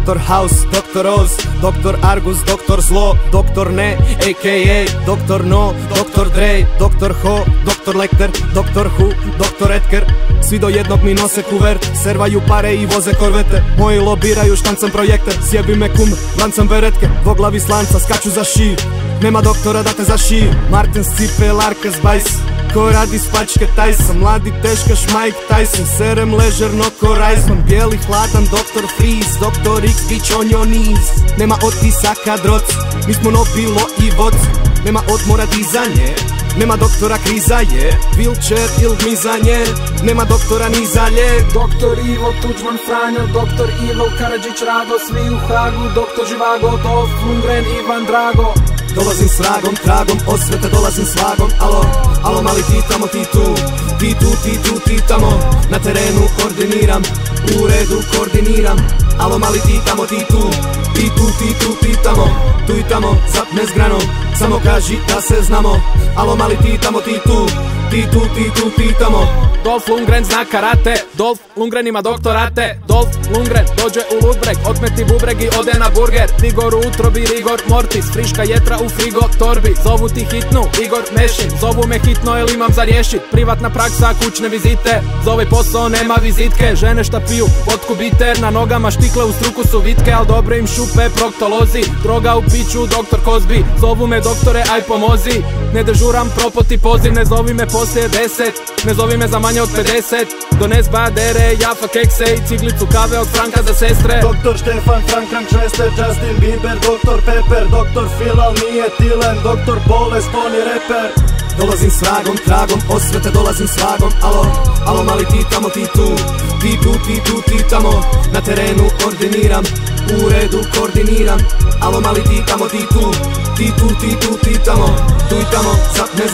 Doktor House, Doktor Oz, Doktor Argus, Doktor Zlo, Doktor Ne, a.k.a. Doktor No, Doktor Dre, Doktor Ho, Doktor Lecter, Doktor Hu, Doktor Edgar. Svi do jednog mi nose kuvert, servaju pare i voze korvete. Moji lobiraju štancam projekte, sjebi me kum, lancam beretke Dvoglavi slanca, skaču za ši, nema doktora da te zaši. Martin Cipe, Larkas, Bajs Ko radi spačke Tyson Mladi teškaš Mike Tyson Serem ležerno ko Rajzman Bijeli hladan Dr. Freeze Dr. X bitch on your knees Nema otisaka droc Mi smo nobilo i voc. Nema odmora dizanje nema doktora kriza je Wheelchair il mizanje Nema doktora ni zalje. Doktor Ivo, Tuđman, Franjo Doktor Ivo, Karadžić, Rado Svi u Hagu, Doktor Živago Dolf, Lundgren, Ivan Drago. Dolazim s ragom, tragom, osvete dolazim s vagom. Alo, alo ti tamo, ti tu. Ti tu, ti tu, ti tamo. Na terenu koordiniram U redu koordiniram Alo mali ti tamo, ti tu. Ti tu, ti tu, ti tamo Tu i tamo, zapne s granom Samo kaži da se znamo. Alo mali ti tamo, ti tu. Ti tu, ti tu, ti tamo Dolf Lundgren zna karate. Dolf Lundgren ima doktorate. Dolf Lundgren dođe u Ludbreg Otmeti bubreg i ode na burger. Rigor utrobi, Rigor Mortis Friška jetra u frigo torbi. Zovu ti hitnu, Igor Mešin. Zovu me hitno jer imam za riješit? Privatna praksa, kućne vizite. Za ovaj posao nema vizitke. Žene šta piju, vodku biter Na nogama štikle u struku su vitke Al dobro im šupe proktolozi. Droga u piću, doktor Kozbi Zovu me doktore, aj pomozi. Ne dežuram, propoti poziv Ne zovi me poslije deset Ne zovi me za manje od 50 Dones badere, jafa kekse i ciglicu kave od Franka za sestre. Doktor Štefan, Frank, Frank Justin Bieber, Doktor Pepper, Doktor Phil, al nije Tilen, Doktor Bolest, on je reper Dolazim s ragom, tragom, osvete dolazim s vagom Alo, alo mali ti tamo, ti tu. Ti tu, ti tu, ti tamo. Na terenu koordiniram U redu koordiniram. Alo mali ti tamo, ti tu. Ti tu, ti tu, ti tamo. Tu i tamo, zapne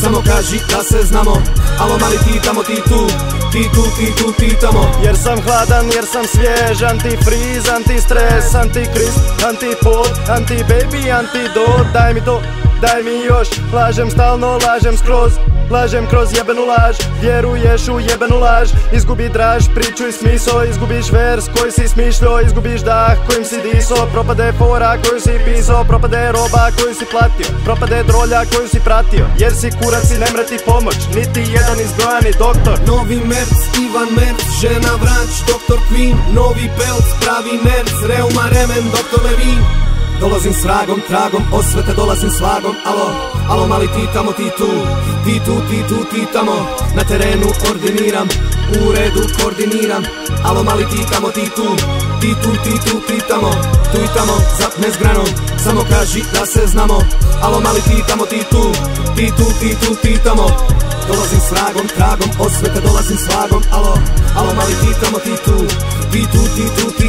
Samo kaži da se znamo. Alo mali ti tamo, ti tu. Ti tu, ti tu, ti tamo. Jer sam hladan, jer sam svjež Anti-freeze, anti-stres, anti-crisp Anti-pod, anti-baby, anti-dot. Daj mi to, daj mi još Lažem stalno, lažem skroz Lažem kroz jebenu laž. Vjeruješ u jebenu laž Izgubi draž, priču i smiso Izgubiš vers koji si smišljio Izgubiš dah kojim si diso Propade fora koju si pisao Propade roba koju si platio Propade drolja koju si pratio. Jer si kurac i ne mre ti pomoć Niti jedan izbrojani doktor. Novi Merc, Ivan Merc, žena vrać, doktor Queen. Novi Pelc, pravi Merc, Reuma Remen, doktor Levin Dolazim s ragom, tragom, osvete dolazim s vagom Alo, alo mali ti tamo, ti tu. Ti tu, ti tu, ti tamo. Na terenu koordiniram U redu koordiniram. Alo mali ti tamo, ti tu. Ti tu, ti tu, ti tamo. Tu i tamo, zapne s granom. Samo kaži da se znamo. Alo mali ti tamo, ti tu. Ti tu, ti tu, ti tamo. Dolazim s ragom, tragom, osvete dolazim s vagom Alo, alo mali ti tamo, ti tu. Ti tu, ti tu, ti